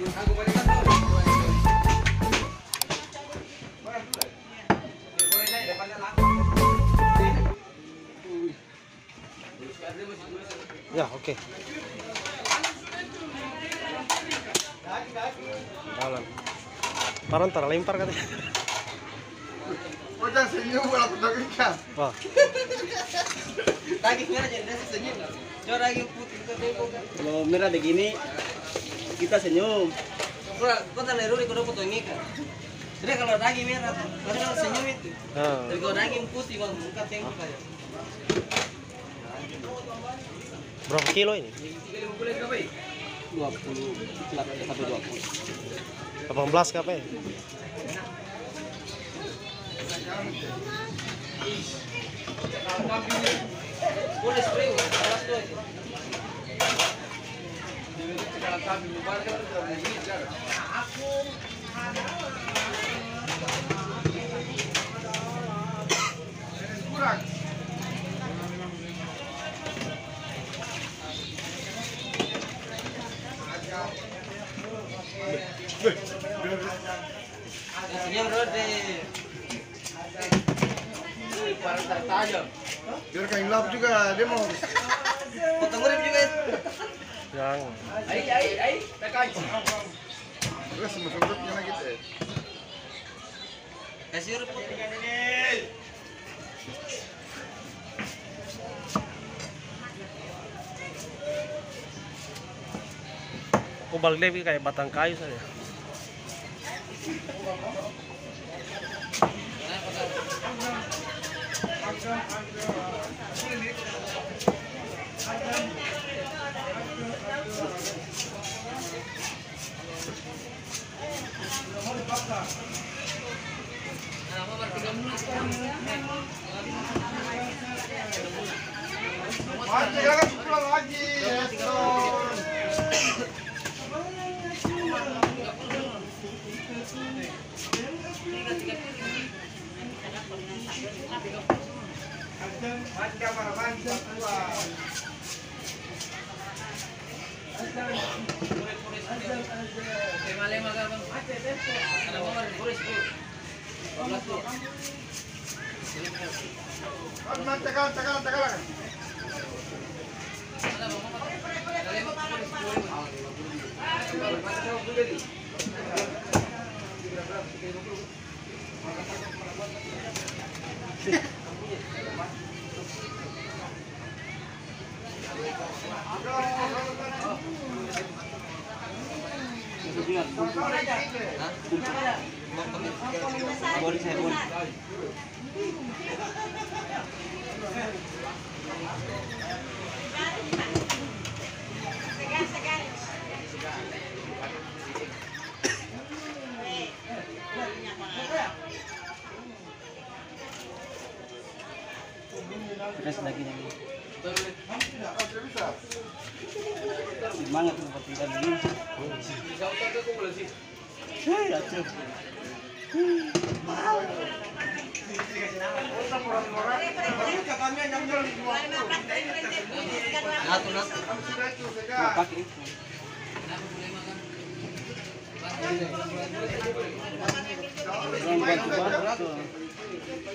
Ya, oke. Jalan. Parang ntar lempar katanya. Oh, jangan senyum kalau aku tak ikan. Wah, merah jadi nasi senyum. Coba daging putih ke kan. Kalau merah begini kita senyum. Kau kau tak leru kau foto ini kan. Jadi kalau daging merah, kau kalau senyum itu. Tapi kalau daging putih kau muka tengok berapa kilo ini? Tiga lima puluh berapa? 20 sampai 20. 18 kapa ya? Boleh spray, kelas dua tajam. Biar kain lap juga dia mau. Potong urip juga. Yang Ai ai ai, tekan. Terus lagi teh. Kasih urip. aku balik lagi kayak batang kayu saja. Mati tekan tekan tekan. Ada Bôi đi.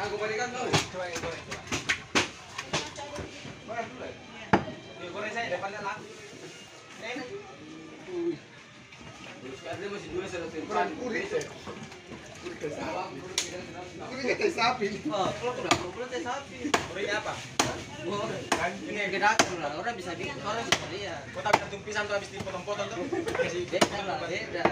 Aku balikan dulu. Coba yang goreng. Goreng dulu. Dia goreng saya depannya laku. Enak. Dia masih dua satu Kurang kurit teh. Kuning kita sapi. Oh, kalau udah problem teh sapi. Kurinya apa? Oh, ini gedakan lah. Orang bisa bikin, orang bisa lihat. Kau tak gantung pisang tuh habis dipotong-potong tuh. Kasih Beda lah, beda.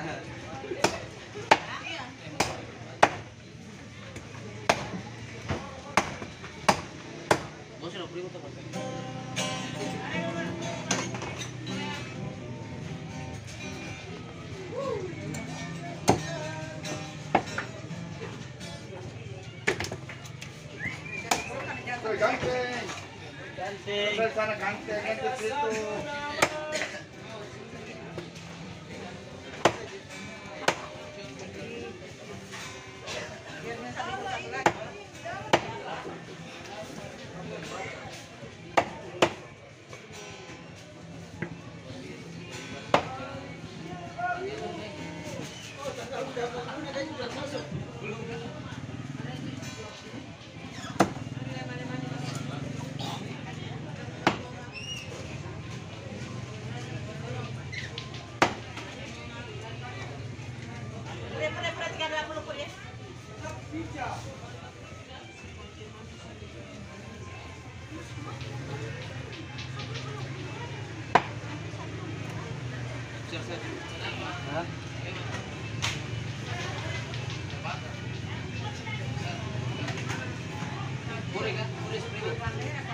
Bos sudah beli motor Tuh, ganteng. Cantik. Dari sana ganteng, ganteng situ. Boleh kan? Boleh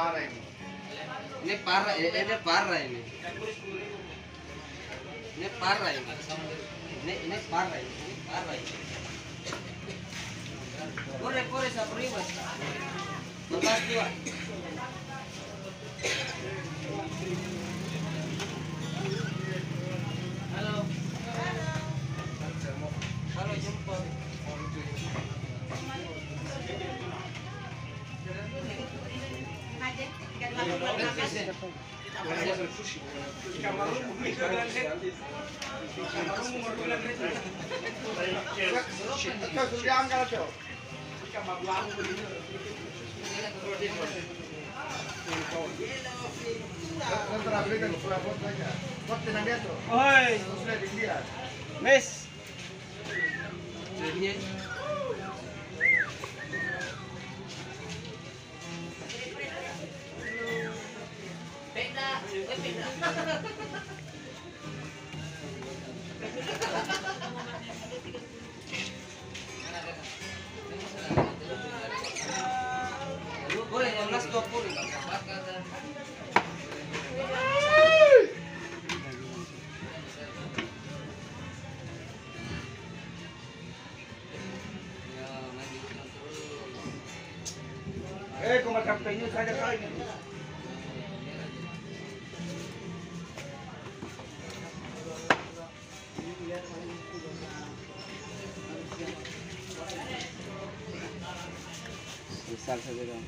Ini pareng. Ini parah, ini, ini parah ini. Ini parah ini. Ini ini parah ini. Ini parah ini. Boleh, boleh saya beri mas. Makasih Tuh. Oi, Sudah dilihat. Miss. Besar saja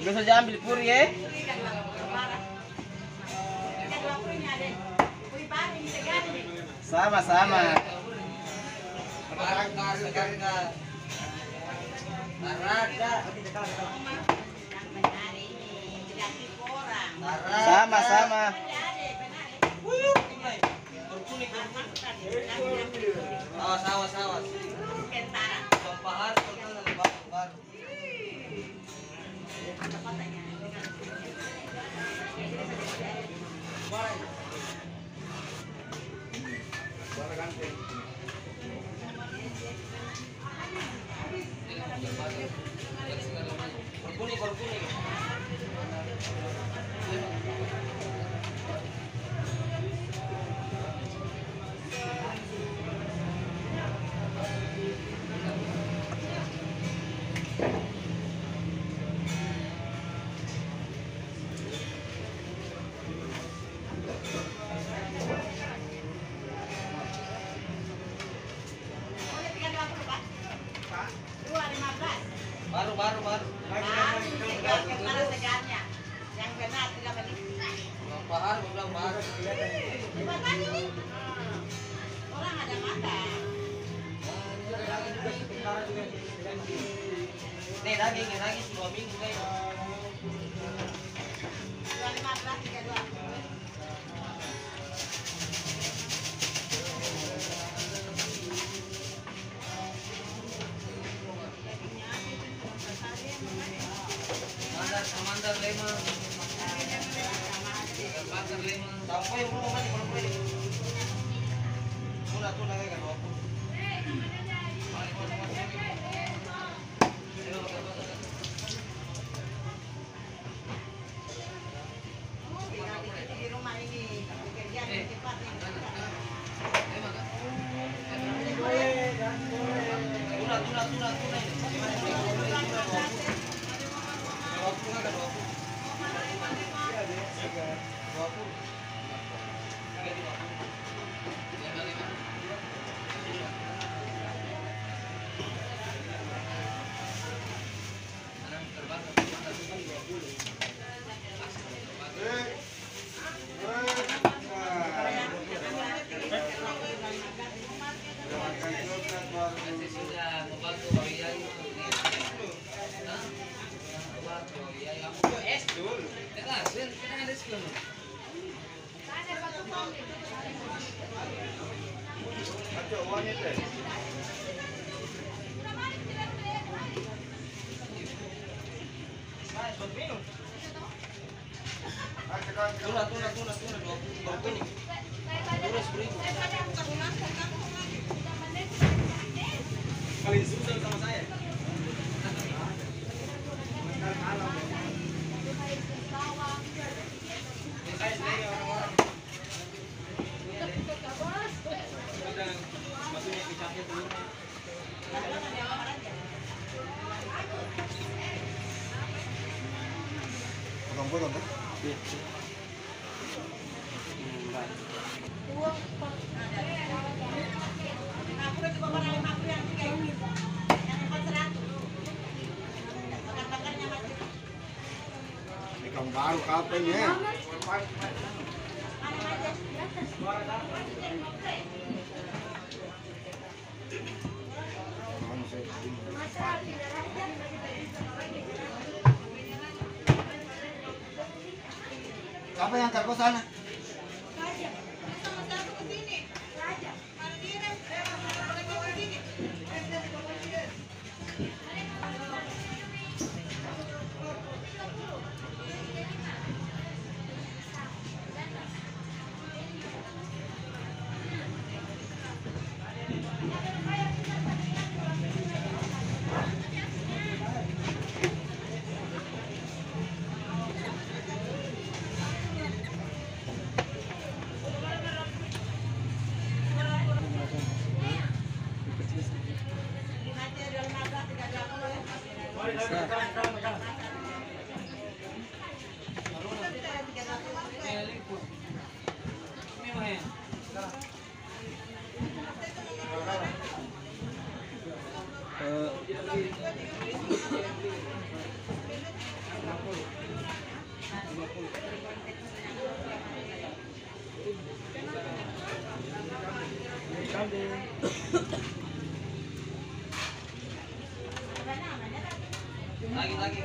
Nggak saja ambil puri ya. Sama-sama. Sama-sama. Awas, awas, awas. Kentara. Pahar, baru. Bye. lagi ingin lagi dua minggu eh. lima. Mandar lima, mandar lima, sampai rumah. খালি paru kapenya apa yang terkosana Lagi lagi.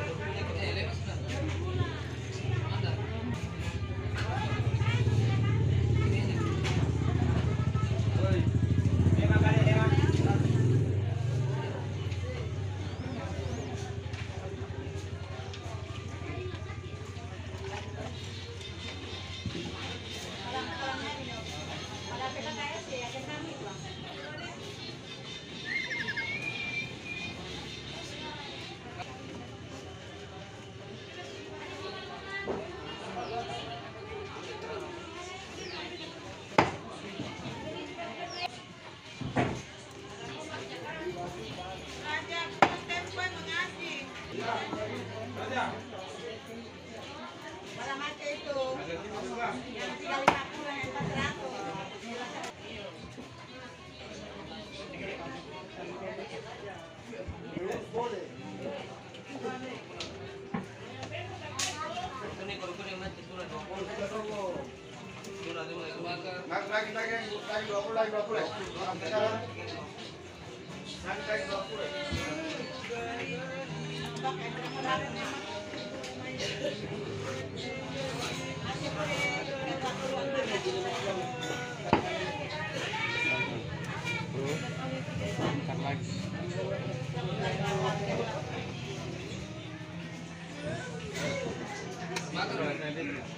Mata, no, no, no, no.